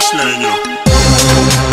baseline, yo.